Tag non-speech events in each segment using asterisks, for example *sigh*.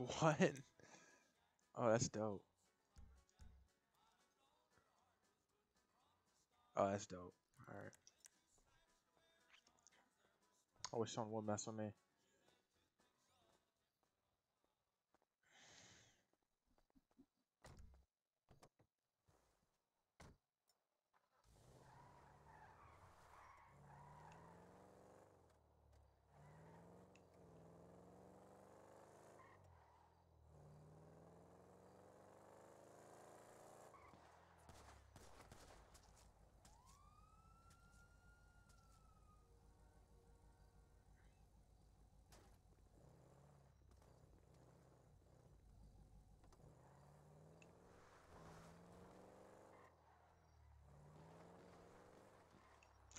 *laughs* What? Oh, that's dope. Oh, that's dope. Alright. I wish someone would mess with me.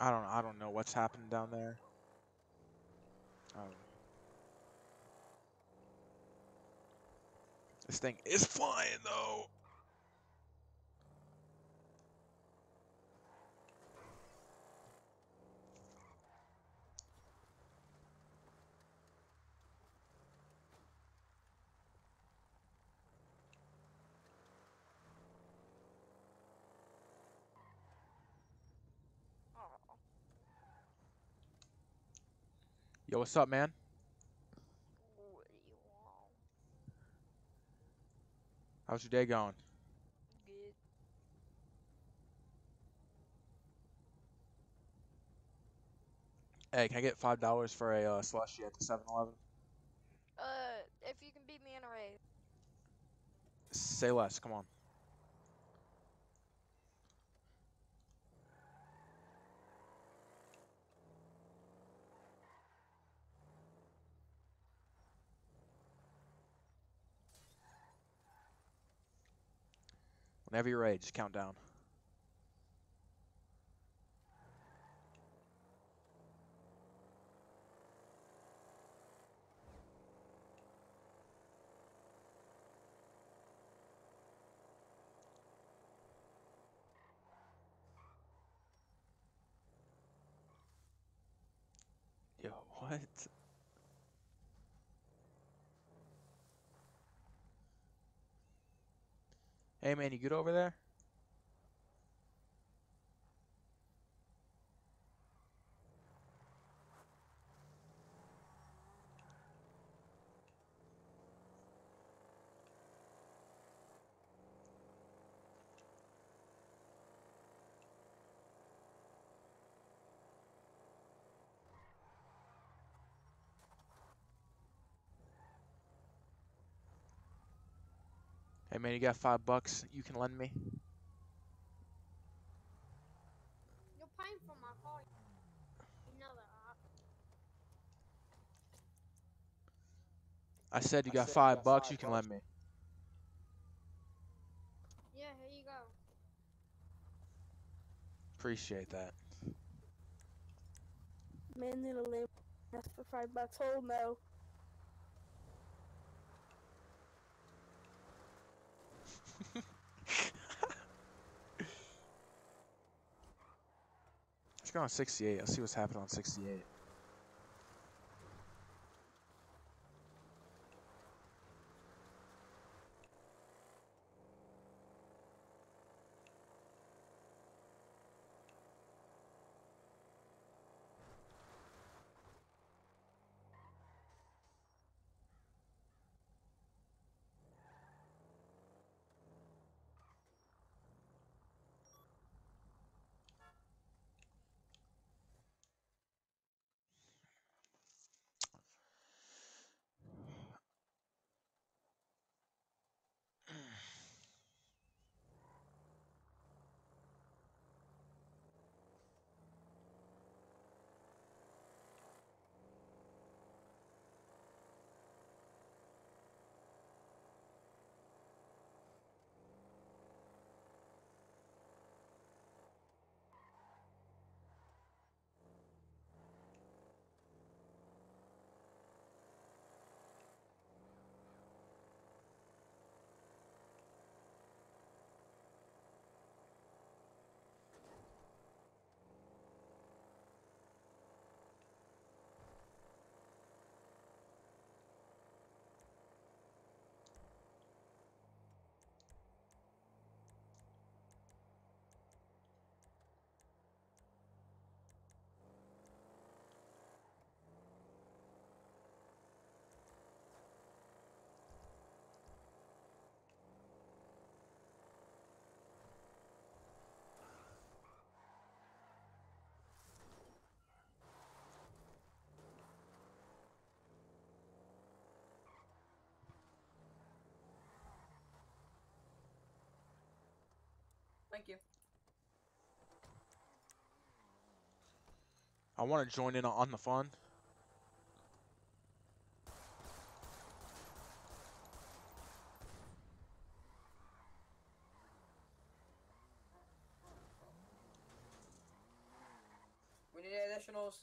I don't I don't know what's happening down there. Um, this thing is flying though. Yo, what's up, man? what do you want? How's your day going? Good. Hey, can I get five dollars for a uh, slushy at the 7-Eleven? Uh, if you can beat me in a race. Say less. Come on. Whenever you're ready, just count down. Yo, what? Hey man, you good over there? Hey man, you got five bucks you can lend me? You're paying for my car. You know that, right? I said you got said you five got bucks five you can bucks. lend me. Yeah, here you go. Appreciate that. Man, little limb. Ask for five bucks. Oh no. Let's go on 68. Let's see what's happening on 68. Thank you. I want to join in on the fun. We need additionals.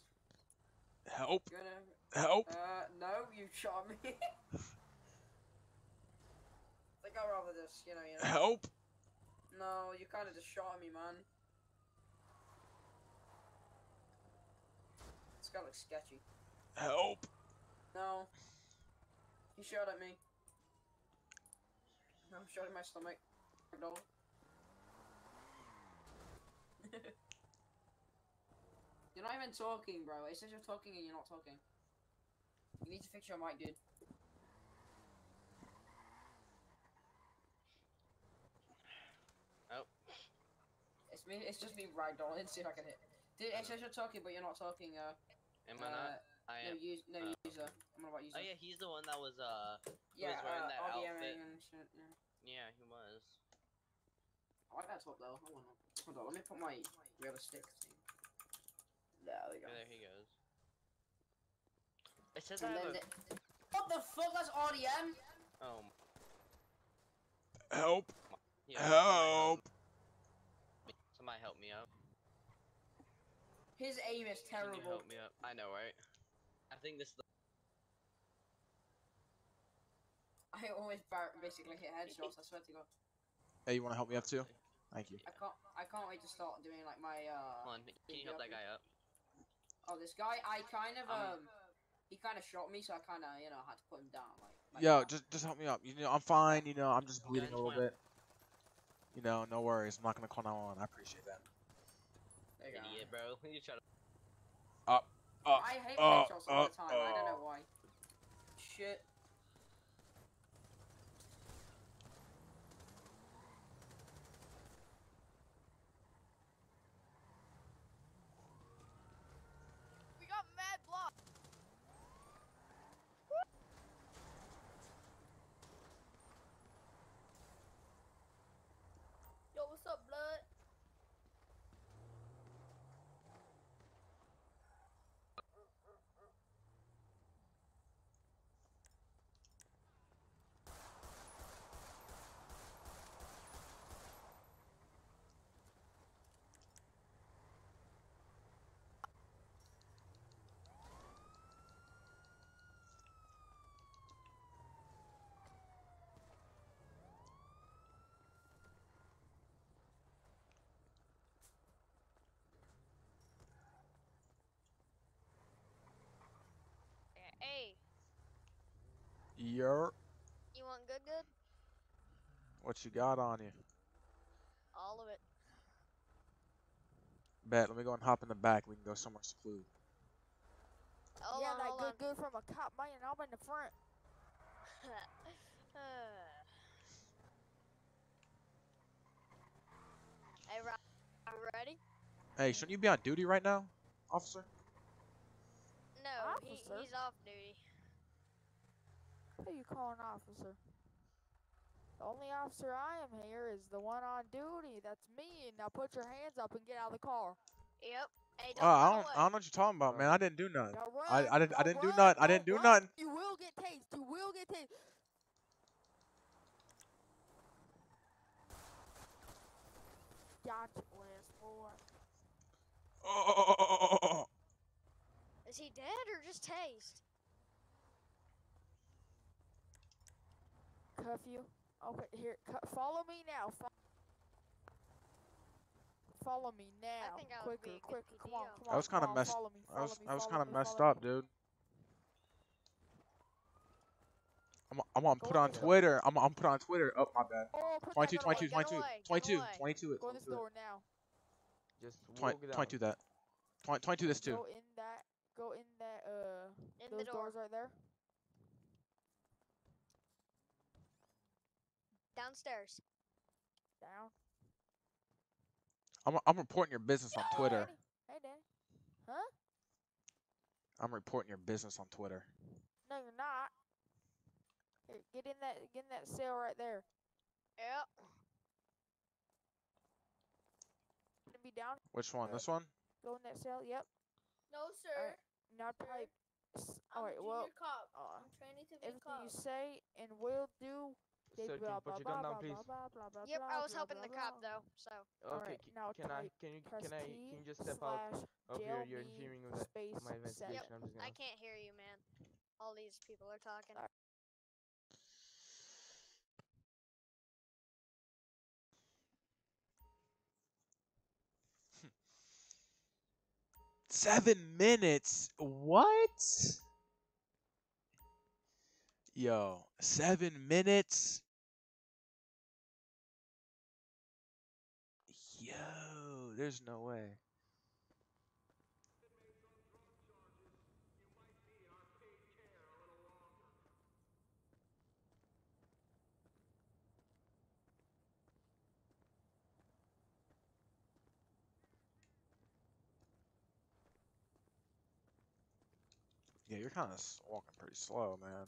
Help! You wanna? Help! Uh, no, you shot me. I think I'd rather just, you know, you know. Help! No, you kind of just shot at me, man. This guy looks sketchy. Help! No. He shot at me. No, shot in my stomach. No. *laughs* you're not even talking, bro. It says you're talking and you're not talking. You need to fix your mic, dude. Me. It's just me ragdolling. Let's see if I can hit. Dude, it says you're talking, but you're not talking. Uh, Am I not? uh, I no, am. use, no uh, user. I'm not about user. Oh yeah, he's the one that was uh. yeah, wearing uh, that RDMing outfit. and shit. Yeah. Yeah, he was. I like that top though. I wanna. Hold on, let me put my realistic thing. There we go. Yeah, there he goes. It says And I have a. the- What the fuck? That's RDM. Oh. Help! Yeah, somebody Help! Me- Somebody help me out. His aim is Can you terrible. help me out? I know, right? I think this. is the- I always basically hit headshots. I swear to God. Hey, you want to help me up too? Thank you. I can't. I can't wait to start doing like my uh. Hold on, can you help that guy up? Oh, this guy. I kind of Um, um. He kind of shot me, so I kind of you know had to put him down. Like. like Yo, that. just just help me up. You know, I'm fine. You know, I'm just bleeding a little went- bit. You know, no worries. I'm not gonna call 911. I appreciate that. There you go. Idiot, bro. *laughs* You try to. Uh, I hate uh, headshots all uh, the time. I don't uh. know why. Shit. We got mad block. Yo, what's up, blood? Hey, Yer, you want good good? what you got on you? All of it. Bet. Let me go and hop in the back. We can go somewhere secluded. Hold yeah, on, that good on. good from a cop man. and I'm in the front. *sighs* hey, Rob, you ready? Hey, shouldn't you be on duty right now, officer? No, he, he's off duty. Who you calling officer? The only officer I am here is the one on duty. That's me. Now put your hands up and get out of the car. Yep. Hey, Oh, don't I don't. I don't know what you're talking about, man. I didn't do nothing. Run. I, I didn't. I didn't do nothing. I didn't do run. nothing. You will get tased. You will get tased. Gotcha, last boy. Oh, Is he dead or just tased? Cuff you. Okay, here. Follow me now. Fo- follow me now. think that would be quicker, quicker. Come on, come That on. was kinda messed- Follow me. I was. me. I was kind of me, messed up, me. dude. I'm. I'm gonna put on Twitter. I'm. I'm put on Twitter. Oh my bad. Oh, put 22, 22, 22, 22, 22. Go in this door now. Just Twen- walk it 22 that. Twen- 22 this too. Go in that. Go in that. Uh, In those the door. doors right there. Downstairs. Down. I'm. I'm reporting your business on Twitter. Danny. Hey, Danny. Huh? I'm reporting your business on Twitter. No, you're not. Here, get in that. Get in that cell right there. Yep. Gonna be down. Which one? Uh, This one? Go in that cell. Yep. No, sir. Now Sir, type. s- I'm Alright. Well. junior cop. Uh, I'm training to be a everything cop. you say and will do. they Searching. blah, Put blah, your gun down, please. blah, blah, blah, blah, Yep, blah, I was helping blah, the cop though, so. Okay. Alright, c- now can I? Can you? Can I? T Can you just step out slash of jail your your me hearing of that, my investigation? seven. I'm just gonna. I can't hear you, man. All these people are talking. Alright. Seven minutes? What? Yo, seven minutes? Yo, there's no way. Yeah, you're kind of walking pretty slow, man.